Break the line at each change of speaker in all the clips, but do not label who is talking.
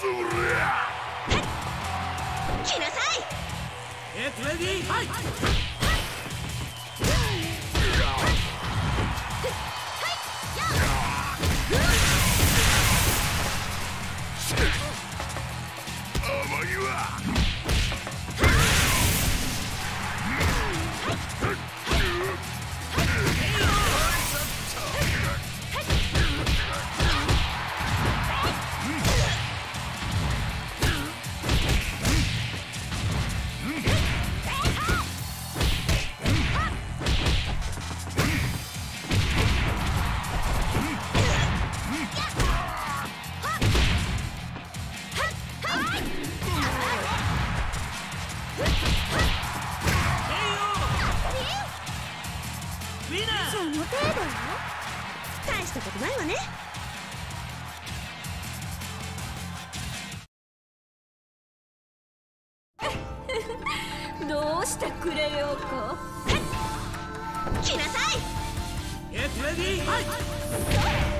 来なさい
Get ready, fight!
どうしてくれようか。来なさい。
Get ready, fight!
あ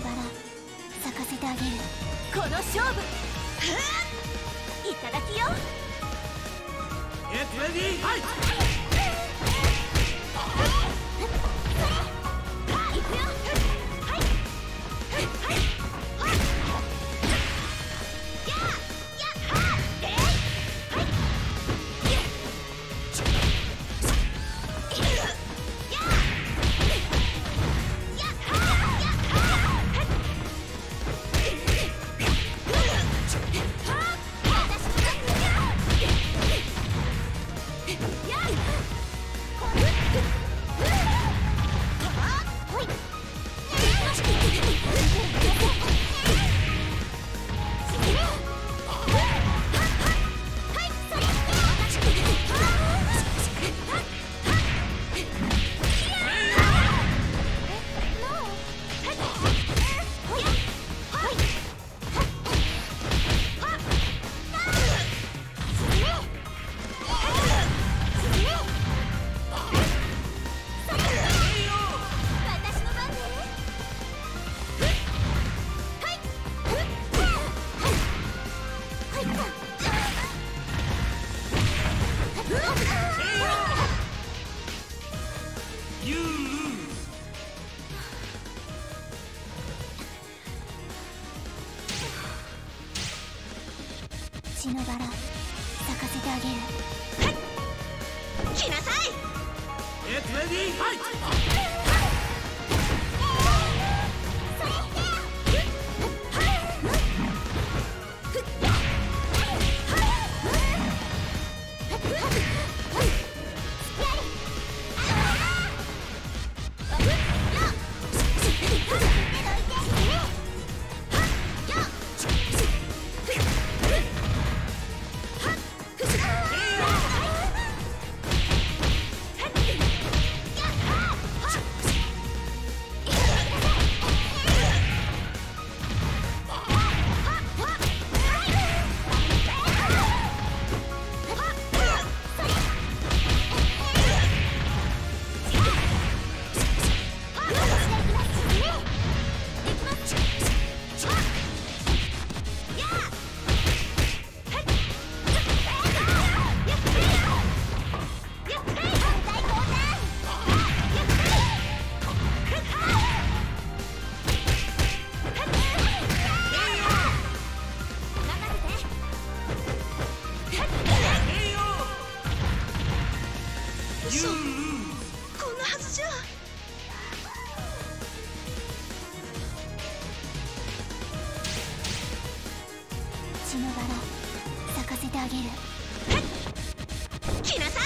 バラ咲かせてあげる。この勝負。いただきよ。
Get ready, fight!
い。くよ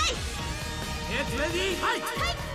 来なさい
Get ready, fight! 行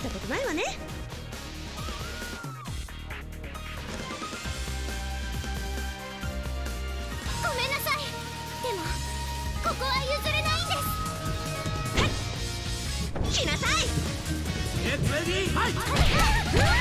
したことないわね。ごめんなさい。でもここは譲れないんです。来なさい。
Get ready, fight!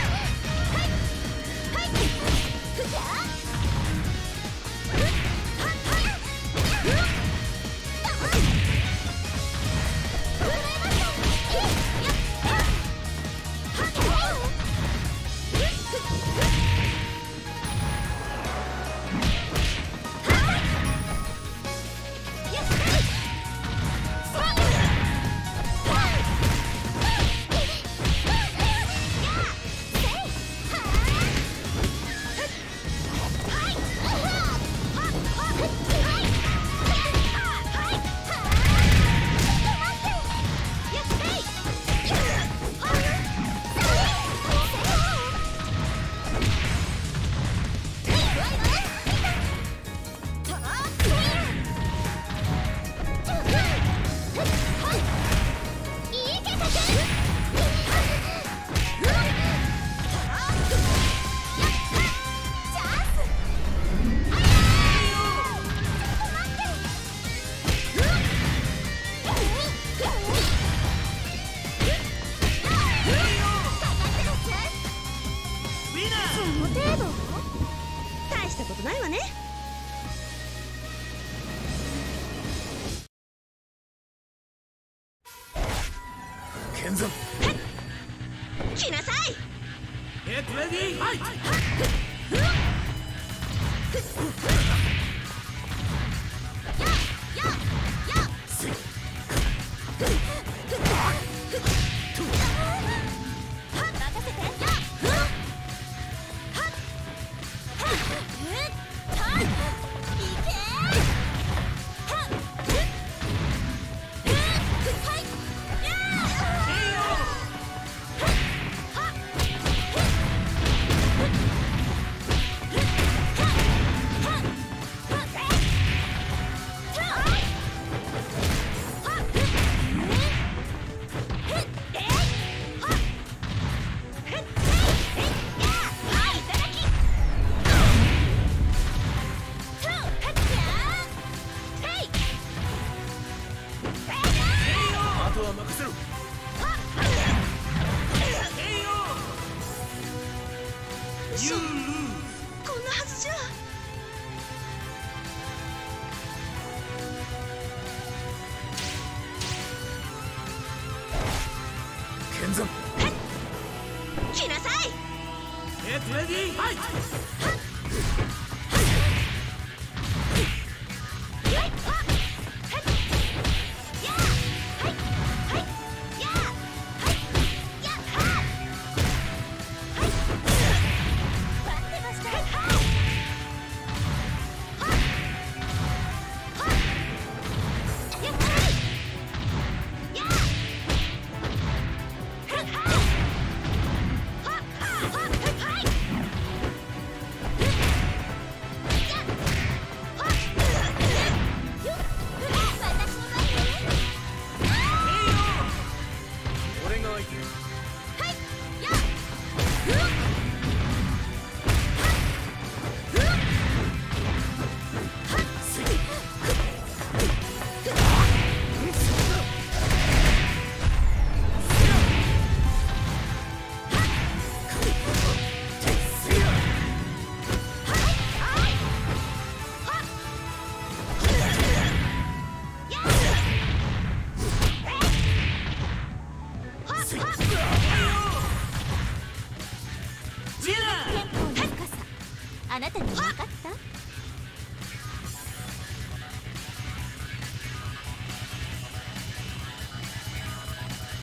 剣山
来なさい
Get ready, fight! You あなたに